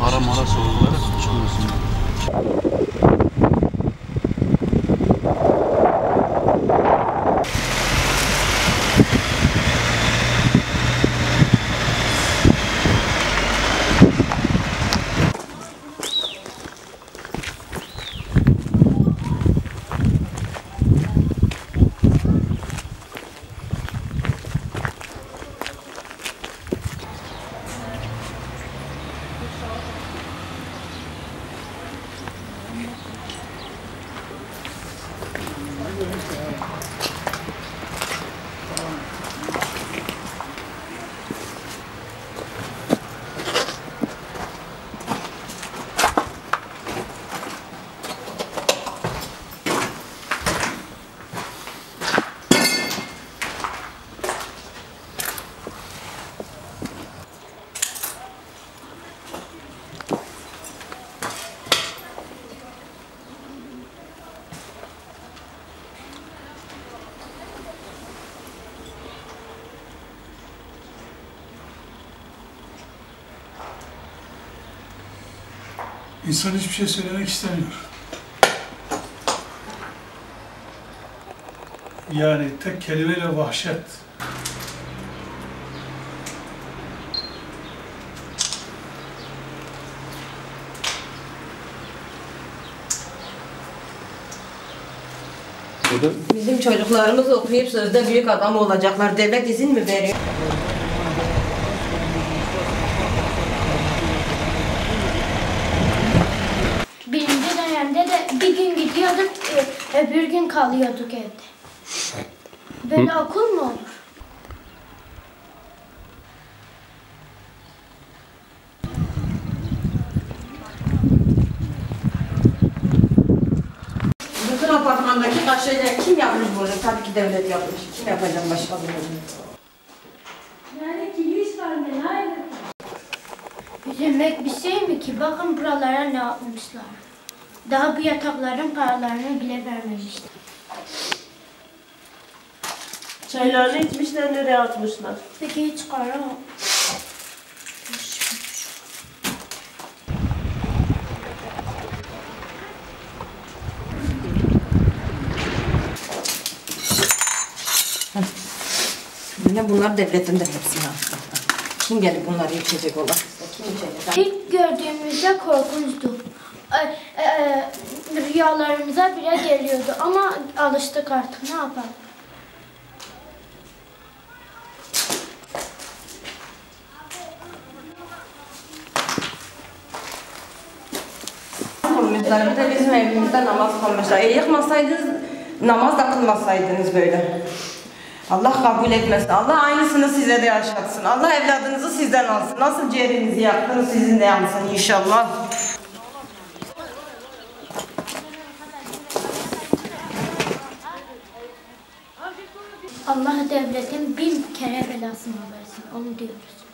hara mara sorulara tutuşturmasınlar. İnsan hiçbir şey söylemek istemiyor. Yani tek kelimeyle vahşet. Bizim çocuklarımız okuyup sözde büyük adam olacaklar. Devlet izin mi veriyor? Birinci dönemde de bir gün gidiyorduk, e, öbür gün kalıyorduk evde. Böyle okul mu olur? Bütün apartmandaki kaşıyla kim yapmış bunu? Tabii ki devlet yapmış. Kim yapacak başka bunu? Yani kiliş var ne Üzülmek bir şey mi ki? Bakın buralara ne yapmışlar. Daha bu yatakların paralarını bile vermemişler. Çaylarını içmişler nereye atmışlar? Peki hiç karar Yine bunlar devletindir hepsini aslında. Kim gelip bunları içecek ola? Kim içecek? İlk gördüğümüzde korkunçtu. E, e, rüyalarımıza bile geliyordu ama alıştık artık ne yapalım. Bir de bizim evimizde namaz konmuşlar. E yıkmasaydınız, namaz da kılmasaydınız böyle. Allah kabul etmesin. Allah aynısını size de yaşatsın. Allah evladınızı sizden alsın. Nasıl ciğerinizi yaktınız sizin de yansın inşallah. Allah devletin bin kere belasını versin. Onu diyoruz.